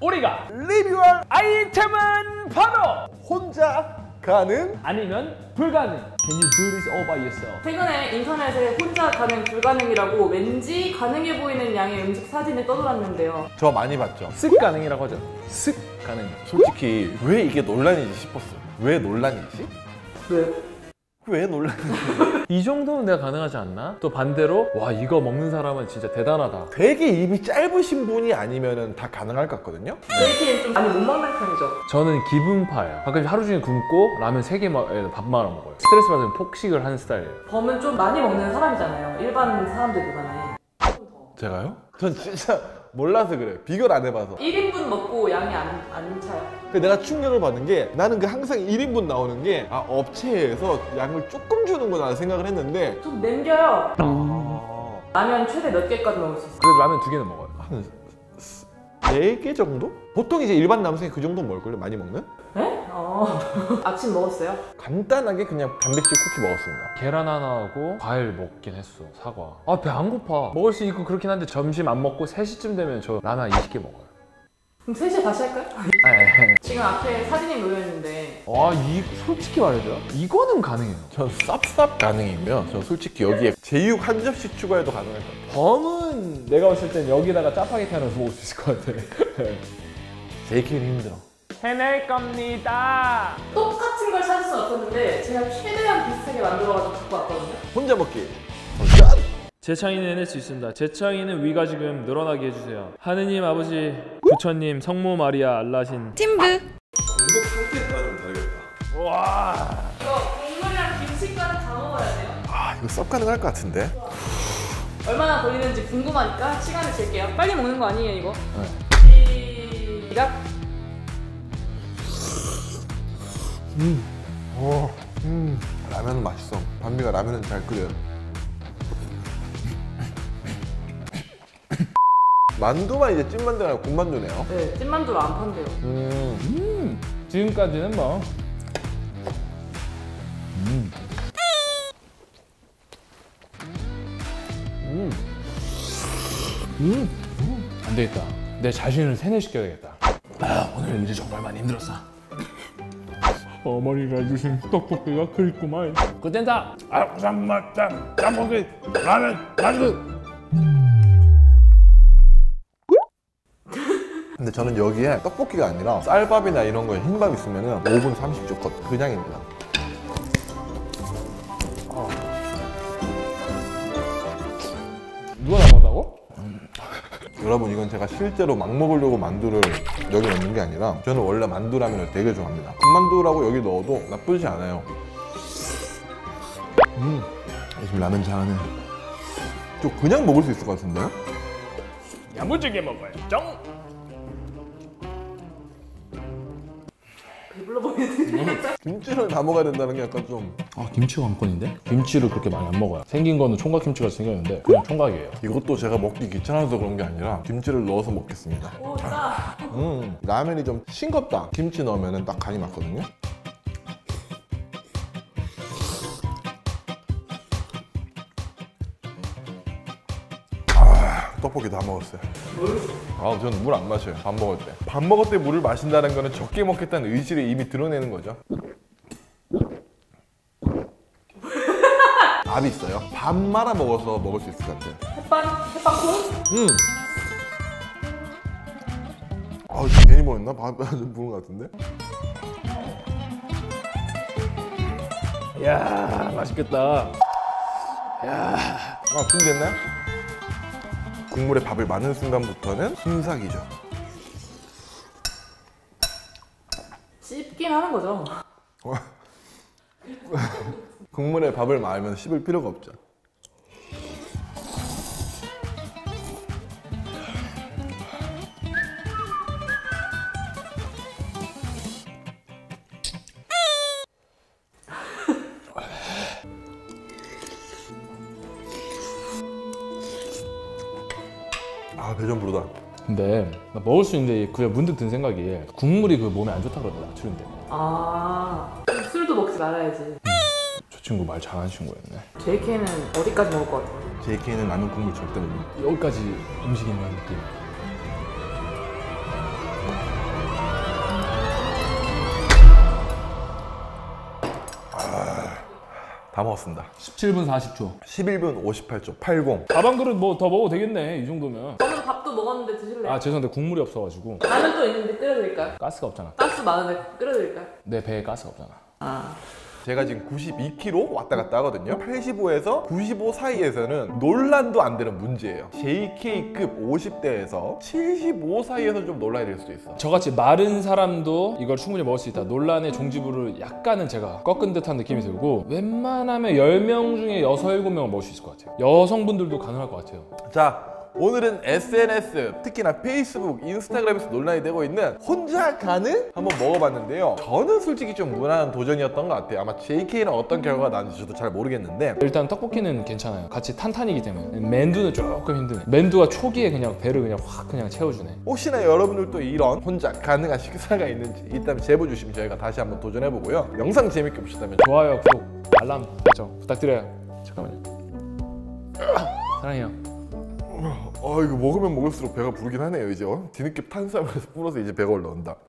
우리가 리뷰할 아이템은 바로 혼자 가는 아니면 불가능. Can you do this all by yourself? 최근에 인터넷에 혼자 가능 불가능이라고 왠지 가능해 보이는 양의 음식 사진이 떠돌았는데요. 저 많이 봤죠. 쓱 가능이라고 하죠. 쓱 가능. 솔직히 왜 이게 논란이지 싶었어요. 왜 논란이지? 왜? 왜 논란이지? 이 정도는 내가 가능하지 않나? 또 반대로 와 이거 먹는 사람은 진짜 대단하다. 되게 입이 짧으신 분이 아니면 다 가능할 것 같거든요. JK는 좀 많이 못 먹는 편이죠. 저는 기분파예요. 가끔 하루 종일 굶고 라면 3개 밥 말아 먹어요. 스트레스 받으면 폭식을 하는 스타일이에요. 범은 좀 많이 먹는 사람이잖아요. 일반 사람들보다는. 제가요? 전 진짜 몰라서 그래요. 비교를 안 해봐서. 1인분 먹고 양이 안, 안 차요. 그 내가 충격을 받는 게 나는 그 항상 1인분 나오는 게 아, 업체에서 양을 조금 주는구나 생각을 했는데 좀 남겨요. 아, 라면 최대 몇 개까지 먹을 수 있어요? 그래도 라면 두 개는 먹어요. 한 4개 정도? 보통 이제 일반 남성이 그 정도 먹을걸요? 많이 먹는? 네? 어. 아침 먹었어요? 간단하게 그냥 단백질 쿠키 먹었습니다. 계란 하나 하고 과일 먹긴 했어. 사과. 아 배 안 고파. 먹을 수 있고 그렇긴 한데 점심 안 먹고 3시쯤 되면 저 라면 20개 먹어요. 그럼 3시에 다시 할까요? 네. 지금 앞에 사진이 놓여있는데 아, 이 솔직히 말해줘. 이거는 가능해요. 전 쌉쌉 가능이고요. 전 솔직히 여기에 제육 한 접시 추가해도 가능할 것 같아요. 범은 내가 봤을 땐 여기다가 짜파게티 하나 먹을 수 있을 것 같아. 제이키는 힘들어. 해낼 겁니다. 똑같은 걸 찾을 수는 없었는데 제가 최대한 비슷하게 만들어가지고 갖고 왔거든요. 혼자 먹기. 도전! 재창이는 해낼 수 있습니다. 재창이는 위가 지금 늘어나게 해주세요. 하느님 아버지, 부처님, 성모 마리아 알라신. 팀브! 공복 상태에 따라 좀 다르겠다. 와. 이거 국물이랑 김치까지 다 먹어야 돼요. 아, 이거 쌉 가능할 것 같은데? 얼마나 걸리는지 궁금하니까 시간을 잴게요. 빨리 먹는 거 아니에요, 이거? 시작! 어, 음, 라면은 맛있어. 반미가 라면은 잘 끓여요. 만두만 이제 찐만두가 아니라 군만두네요. 네, 찐만두를 안 판대요. 음, 지금까지는 뭐. 안 되겠다. 내 자신을 세뇌시켜야겠다. 아, 오늘 일이 정말 많이 힘들었어. 어머니가 해주신 떡볶이가 그립구만. 그땐 다 아, 쌈맛, 짬, 짬뽕이, 라면, 만두. 근데 저는 여기에 떡볶이가 아니라 쌀밥이나 이런 거에 흰밥 있으면 5분 30초 컷 그냥입니다. 여러분 이건 제가 실제로 막 먹으려고 만두를 여기 넣는 게 아니라 저는 원래 만두라면을 되게 좋아합니다. 군만두라고 여기 넣어도 나쁘지 않아요. 음, 지금 라면 잘하네. 저 그냥 먹을 수 있을 것 같은데? 야무지게 먹어요. 정. 배불러 보이는데. 김치를 다 먹어야 된다는 게 약간 좀 아 김치가 관건인데? 김치를 그렇게 많이 안 먹어요. 생긴 거는 총각 김치 같이 생겼는데 그냥 총각이에요. 이것도 제가 먹기 귀찮아서 그런 게 아니라 김치를 넣어서 먹겠습니다. 오, 짜! 음, 라면이 좀 싱겁다. 김치 넣으면 딱 간이 맞거든요. 떡볶이 다 먹었어요. 아, 저는 물 안 마셔요. 밥 먹을 때. 밥 먹을 때 물을 마신다는 거는 적게 먹겠다는 의지를 이미 드러내는 거죠. 밥이 있어요. 밥 말아 먹어서 먹을 수 있을 것 같아요. 햇반? 햇반콩? 음. 아, 괜히 먹었나? 밥좀 부은 것 같은데? 야 맛있겠다. 아, 준비됐나요? 국물에 밥을 많은 순간부터는 순삭이죠. 씹긴 하는 거죠. 국물에 밥을 말면 씹을 필요가 없죠. 아 배전 부르다. 근데 나 먹을 수 있는데 그냥 문득 든 생각이 국물이 그 몸에 안 좋다 그러더라 출연 때문에. 아 술도 먹지 말아야지. 저 친구 말 잘하는 친구였네. JK는 어디까지 먹을 것 같아? JK는 라면 국물 절대 못 먹어. 여기까지 음식이 있는 느낌. 아, 다 먹었습니다. 17분 40초. 11분 58초 80. 밥 한 그릇 뭐 더 먹어도 되겠네 이 정도면. 밥도 먹었는데 드실래요? 아 죄송한데 국물이 없어가지고. 라면 또 있는데 끓여드릴까요? 가스가 없잖아. 가스 많은데 끓여드릴까요? 내 배에 가스가 없잖아. 아. 제가 지금 92kg 왔다 갔다 하거든요. 85에서 95 사이에서는 논란도 안 되는 문제예요. JK급 50대에서 75 사이에서 좀 논란이 될 수도 있어. 저같이 마른 사람도 이걸 충분히 먹을 수 있다. 논란의 종지부를 약간은 제가 꺾은 듯한 느낌이 들고 웬만하면 10명 중에 6, 7명은 먹을 수 있을 것 같아요. 여성분들도 가능할 것 같아요. 자 오늘은 SNS 특히나 페이스북, 인스타그램에서 논란이 되고 있는 혼자 가는 한번 먹어봤는데요. 저는 솔직히 좀 무난한 도전이었던 것 같아요. 아마 JK는 어떤 결과가 나는지 저도 잘 모르겠는데. 일단 떡볶이는 괜찮아요. 같이 탄탄이기 때문에. 맨두는 조금 힘드네. 맨두가 초기에 그냥 배를 그냥 확 그냥 채워주네. 혹시나 여러분들도 이런 혼자 가능한 식사가 있는지 이따 제보 주시면 저희가 다시 한번 도전해보고요. 영상 재밌게 보셨다면 좋아요 구독 알람 설정 부탁드려요. 잠깐만요. 사랑해요 아 이거 먹으면 먹을수록 배가 부르긴 하네요 이제 어? 뒤늦게 탄수화물에서 불어서 이제 배가 올라온다